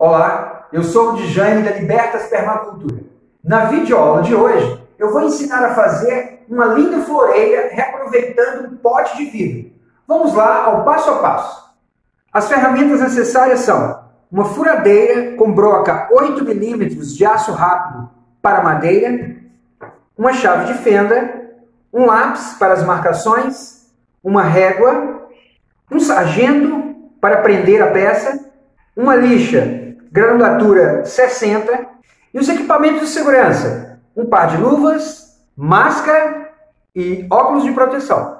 Olá, eu sou o Djane da Libertas Permacultura. Na videoaula de hoje, eu vou ensinar a fazer uma linda floreira reaproveitando um pote de vidro. Vamos lá ao passo a passo. As ferramentas necessárias são uma furadeira com broca 8 mm de aço rápido para madeira, uma chave de fenda, um lápis para as marcações, uma régua, um sargento para prender a peça, uma lixa granulatura 60 e os equipamentos de segurança, um par de luvas, máscara e óculos de proteção.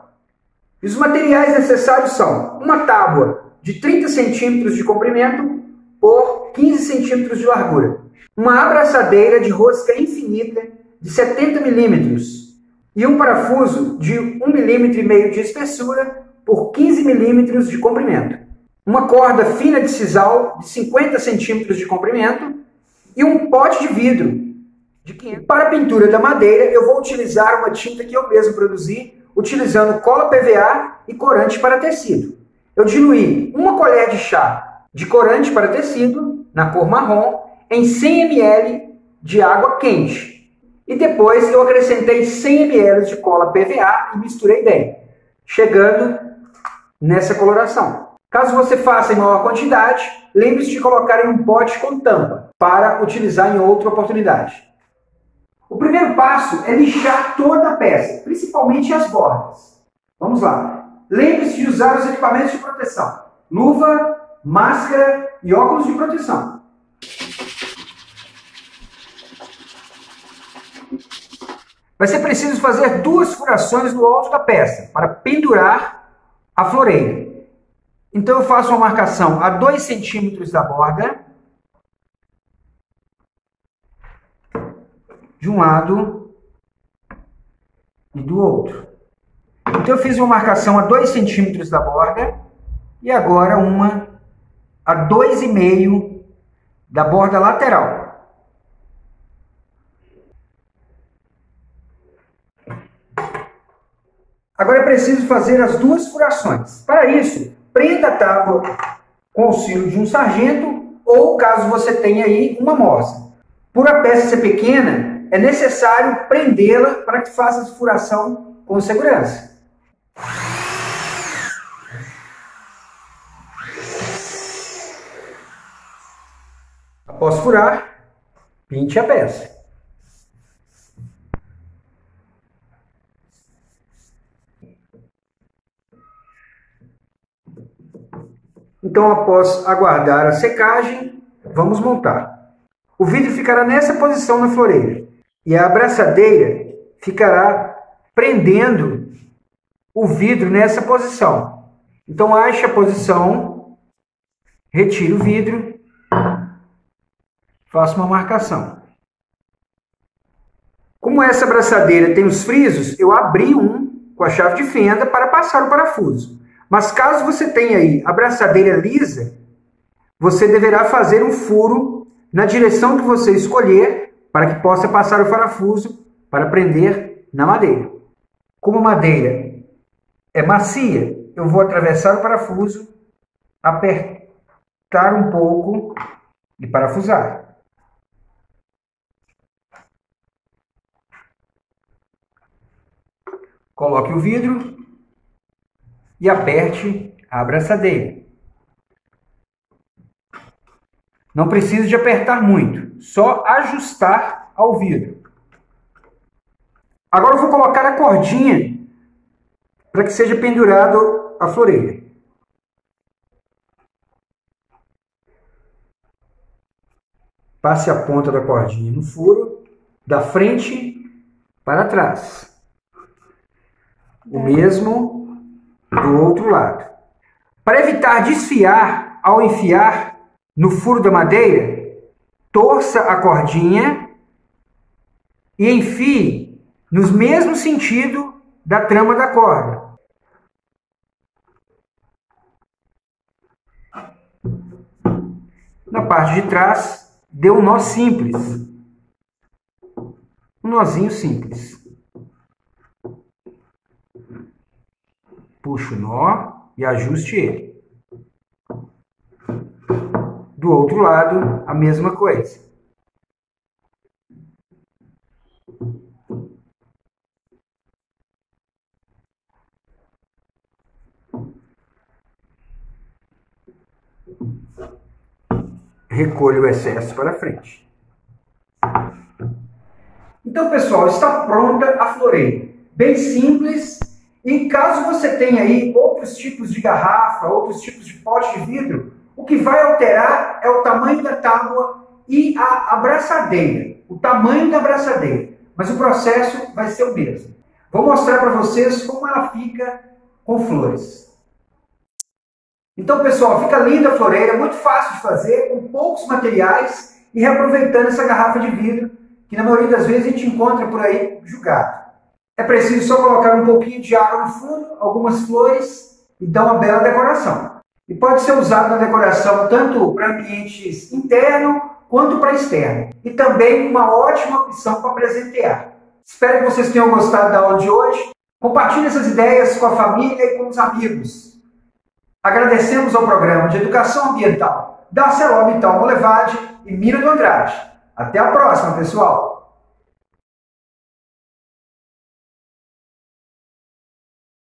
E os materiais necessários são uma tábua de 30 centímetros de comprimento por 15 centímetros de largura, uma abraçadeira de rosca infinita de 70 milímetros e um parafuso de 1,5 mm de espessura por 15 milímetros de comprimento, uma corda fina de sisal de 50 centímetros de comprimento e um pote de vidro de 500. Para a pintura da madeira, eu vou utilizar uma tinta que eu mesmo produzi, utilizando cola PVA e corante para tecido. Eu diluí uma colher de chá de corante para tecido, na cor marrom, em 100 ml de água quente e depois eu acrescentei 100 ml de cola PVA e misturei bem, chegando nessa coloração. Caso você faça em maior quantidade, lembre-se de colocar em um pote com tampa para utilizar em outra oportunidade. O primeiro passo é lixar toda a peça, principalmente as bordas. Vamos lá. Lembre-se de usar os equipamentos de proteção: luva, máscara e óculos de proteção. Vai ser preciso fazer duas furações no alto da peça para pendurar a floreira. Então eu faço uma marcação a 2 centímetros da borda, de um lado e do outro. Então eu fiz uma marcação a 2 centímetros da borda e agora uma a 2,5 da borda lateral. Agora é preciso fazer as duas furações. Para isso, prenda a tábua com auxílio de um sargento ou, caso você tenha aí, uma morsa. Por a peça ser pequena, é necessário prendê-la para que faça a furação com segurança. Após furar, pinte a peça. Então, após aguardar a secagem, vamos montar. O vidro ficará nessa posição na floreira e a abraçadeira ficará prendendo o vidro nessa posição. Então, ache a posição, retire o vidro, faça uma marcação. Como essa abraçadeira tem os frisos, eu abri um com a chave de fenda para passar o parafuso. Mas caso você tenha aí a braçadeira lisa, você deverá fazer um furo na direção que você escolher para que possa passar o parafuso para prender na madeira. Como a madeira é macia, eu vou atravessar o parafuso, apertar um pouco e parafusar. Coloque o vidro e aperte a abraçadeira. Não precisa de apertar muito, só ajustar ao vidro. Agora eu vou colocar a cordinha para que seja pendurado a floreira. Passe a ponta da cordinha no furo, da frente para trás. O mesmo do outro lado. Para evitar desfiar ao enfiar no furo da madeira, torça a cordinha e enfie no mesmo sentido da trama da corda. Na parte de trás, dê um nó simples. Um nozinho simples. Puxe o nó e ajuste ele. Do outro lado, a mesma coisa. Recolho o excesso para frente. Então, pessoal, está pronta a floreira. Bem simples. E caso você tenha aí outros tipos de garrafa, outros tipos de pote de vidro, o que vai alterar é o tamanho da tábua e a abraçadeira, o tamanho da abraçadeira. Mas o processo vai ser o mesmo. Vou mostrar para vocês como ela fica com flores. Então, pessoal, fica linda a floreira, muito fácil de fazer, com poucos materiais e reaproveitando essa garrafa de vidro, que na maioria das vezes a gente encontra por aí jogado. É preciso só colocar um pouquinho de água no fundo, algumas flores e dar uma bela decoração. E pode ser usado na decoração tanto para ambientes interno quanto para externo. E também uma ótima opção para presentear. Espero que vocês tenham gostado da aula de hoje. Compartilhe essas ideias com a família e com os amigos. Agradecemos ao programa de Educação Ambiental da Celom Vital Molevade e Mira do Andrade. Até a próxima, pessoal!